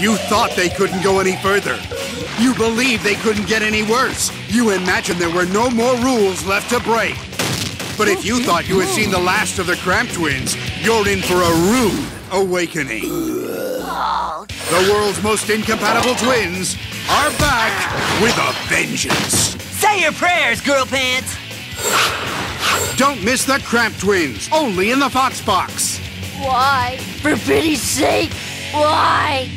You thought they couldn't go any further. You believed they couldn't get any worse. You imagined there were no more rules left to break. But if you thought you had seen the last of the Cramp Twins, you're in for a rude awakening. The world's most incompatible twins are back with a vengeance. Say your prayers, girl pants. Don't miss the Cramp Twins, only in the FoxBox. Why? For pity's sake, why?